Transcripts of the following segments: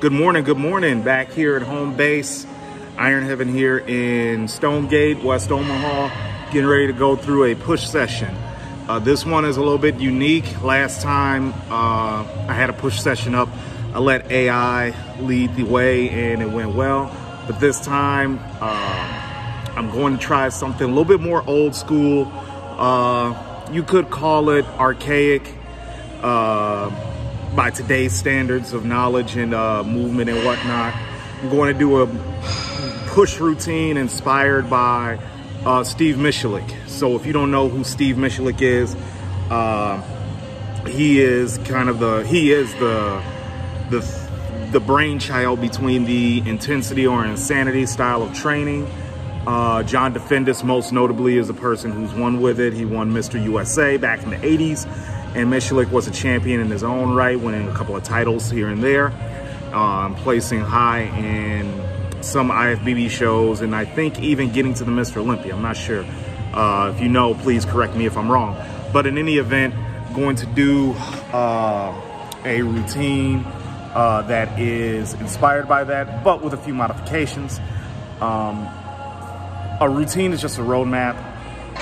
Good morning, good morning. Back here at home base, Iron Heaven here in Stonegate, West Omaha, getting ready to go through a push session. Uh, this one is a little bit unique. Last time uh, I had a push session up, I let AI lead the way and it went well. But this time, uh, I'm going to try something a little bit more old school. Uh, you could call it archaic uh, by today's standards of knowledge and uh, movement and whatnot. I'm going to do a push routine inspired by uh, Steve Michalik. So if you don't know who Steve Michalik is, uh, he is kind of the he is the the the brainchild between the intensity or insanity style of training. Uh, John Defendis, most notably, is a person who's won with it. He won Mr. USA back in the 80s and Michalik was a champion in his own right, winning a couple of titles here and there, um, placing high in some IFBB shows, and I think even getting to the Mr. Olympia. I'm not sure. Uh, if you know, please correct me if I'm wrong. But in any event, going to do uh, a routine uh, that is inspired by that, but with a few modifications. Um, a routine is just a roadmap.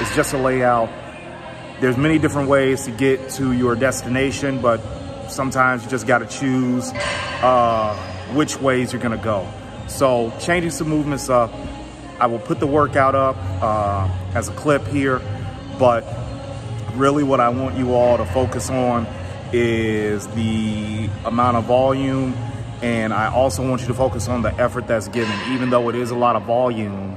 It's just a layout there's many different ways to get to your destination, but sometimes you just got to choose uh, which ways you're going to go. So changing some movements up. I will put the workout up uh, as a clip here, but really what I want you all to focus on is the amount of volume and I also want you to focus on the effort that's given. Even though it is a lot of volume,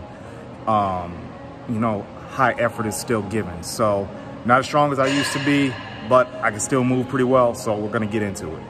um, you know, high effort is still given. So not as strong as I used to be, but I can still move pretty well, so we're gonna get into it.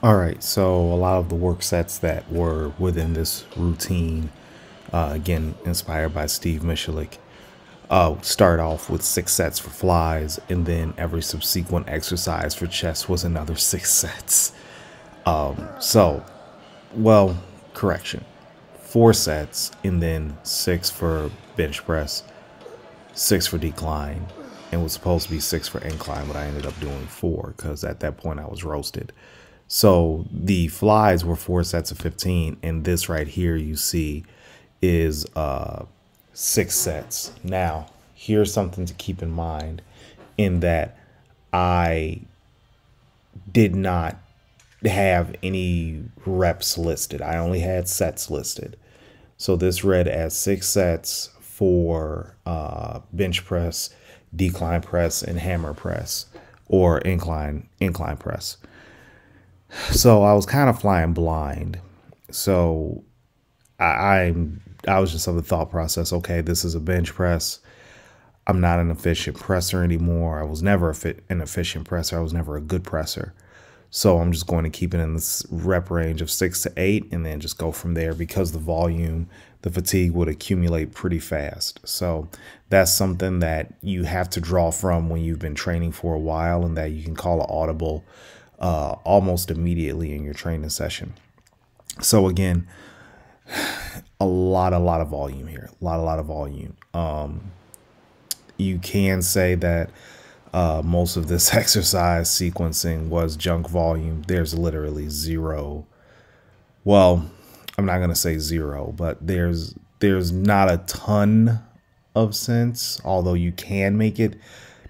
All right, so a lot of the work sets that were within this routine, uh, again, inspired by Steve Michalik, uh, start off with six sets for flies, and then every subsequent exercise for chest was another six sets. Um, so, well, correction, four sets, and then six for bench press, six for decline, and was supposed to be six for incline, but I ended up doing four because at that point I was roasted. So the flies were four sets of 15, and this right here you see is uh, six sets. Now, here's something to keep in mind in that I did not have any reps listed. I only had sets listed. So this read as six sets for uh, bench press, decline press, and hammer press, or incline incline press. So I was kind of flying blind. So I, I I was just of the thought process, okay, this is a bench press. I'm not an efficient presser anymore. I was never a fit an efficient presser. I was never a good presser. So I'm just going to keep it in this rep range of six to eight and then just go from there because the volume, the fatigue would accumulate pretty fast. So that's something that you have to draw from when you've been training for a while and that you can call an audible uh, almost immediately in your training session. So again, a lot, a lot of volume here, a lot, a lot of volume. Um, you can say that uh, most of this exercise sequencing was junk volume. There's literally zero. Well, I'm not gonna say zero, but there's there's not a ton of sense. Although you can make it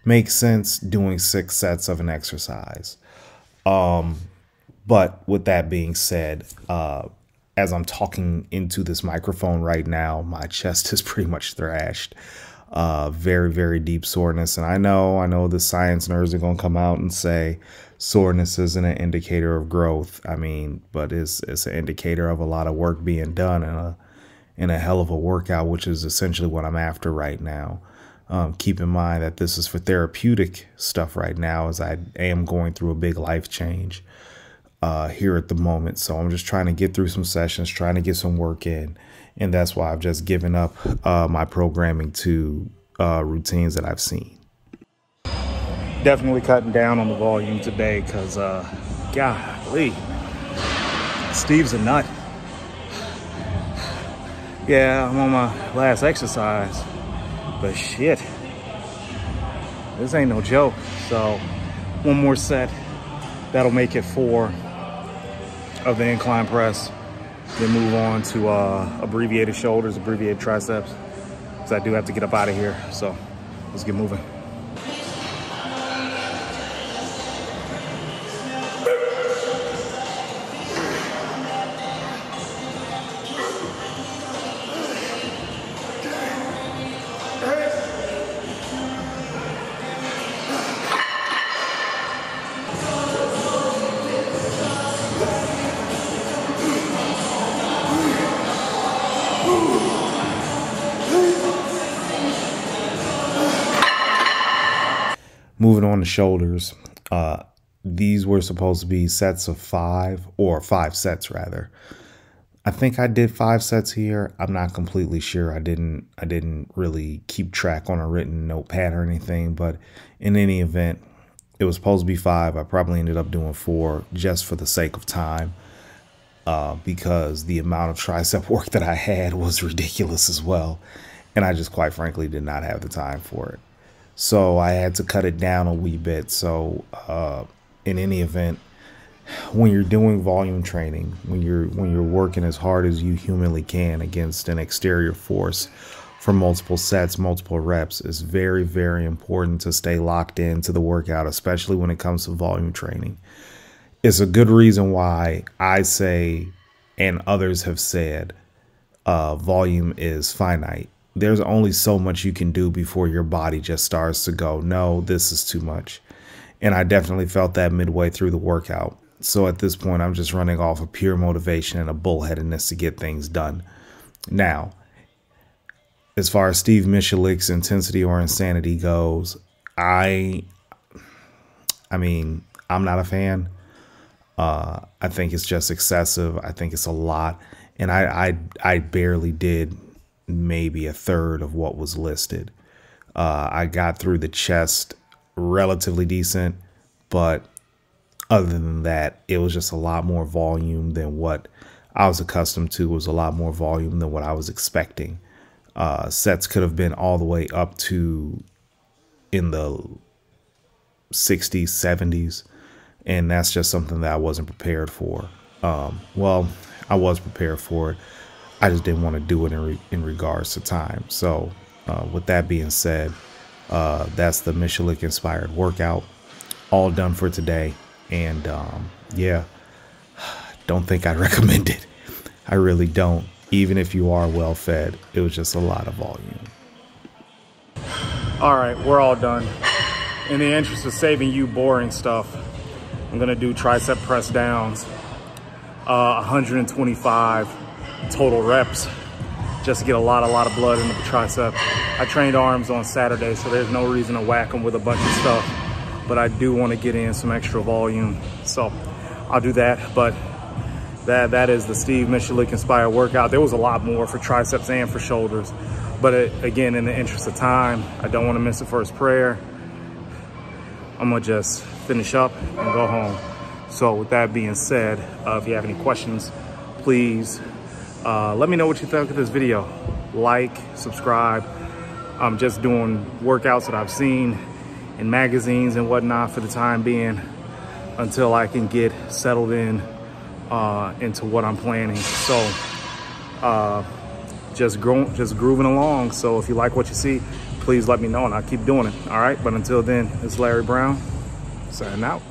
make sense doing six sets of an exercise. Um, but with that being said, uh, as I'm talking into this microphone right now, my chest is pretty much thrashed. Uh, very, very deep soreness. And I know, I know the science nerds are going to come out and say soreness isn't an indicator of growth. I mean, but it's, it's an indicator of a lot of work being done in a, in a hell of a workout, which is essentially what I'm after right now. Um, keep in mind that this is for therapeutic stuff right now, as I am going through a big life change uh, here at the moment. So I'm just trying to get through some sessions, trying to get some work in. And that's why I've just given up uh, my programming to uh, routines that I've seen. Definitely cutting down on the volume today because, uh, golly, Steve's a nut. Yeah, I'm on my last exercise, but shit, this ain't no joke. So, one more set, that'll make it four of the incline press. Then move on to uh, abbreviated shoulders, abbreviated triceps. Because I do have to get up out of here. So let's get moving. Moving on to shoulders, uh, these were supposed to be sets of five or five sets rather. I think I did five sets here. I'm not completely sure. I didn't I didn't really keep track on a written notepad or anything, but in any event, it was supposed to be five. I probably ended up doing four just for the sake of time. Uh, because the amount of tricep work that I had was ridiculous as well. And I just quite frankly did not have the time for it. So I had to cut it down a wee bit. So uh, in any event, when you're doing volume training, when you're when you're working as hard as you humanly can against an exterior force for multiple sets, multiple reps, it's very very important to stay locked into the workout, especially when it comes to volume training. It's a good reason why I say, and others have said, uh, volume is finite there's only so much you can do before your body just starts to go, no, this is too much. And I definitely felt that midway through the workout. So at this point, I'm just running off of pure motivation and a bullheadedness to get things done. Now, as far as Steve Michalik's intensity or insanity goes, I, I mean, I'm not a fan. Uh, I think it's just excessive. I think it's a lot, and I, I, I barely did maybe a third of what was listed. Uh, I got through the chest relatively decent, but other than that, it was just a lot more volume than what I was accustomed to. It was a lot more volume than what I was expecting. Uh, sets could have been all the way up to in the 60s, 70s, and that's just something that I wasn't prepared for. Um, well, I was prepared for it I just didn't want to do it in, re in regards to time. So, uh, with that being said, uh, that's the Michalik inspired workout, all done for today. And um, yeah, don't think I'd recommend it. I really don't. Even if you are well fed, it was just a lot of volume. All right, we're all done. In the interest of saving you boring stuff, I'm gonna do tricep press downs, uh, 125 total reps just to get a lot, a lot of blood into the tricep. I trained arms on Saturday, so there's no reason to whack them with a bunch of stuff, but I do want to get in some extra volume. So I'll do that, but that that is the Steve Michalik inspired workout. There was a lot more for triceps and for shoulders, but it, again, in the interest of time, I don't want to miss the first prayer. I'm gonna just finish up and go home. So with that being said, uh, if you have any questions, please uh, let me know what you think of this video. Like, subscribe. I'm just doing workouts that I've seen in magazines and whatnot for the time being until I can get settled in uh, into what I'm planning. So uh, just, grow, just grooving along. So if you like what you see, please let me know and I'll keep doing it. All right. But until then, it's Larry Brown signing out.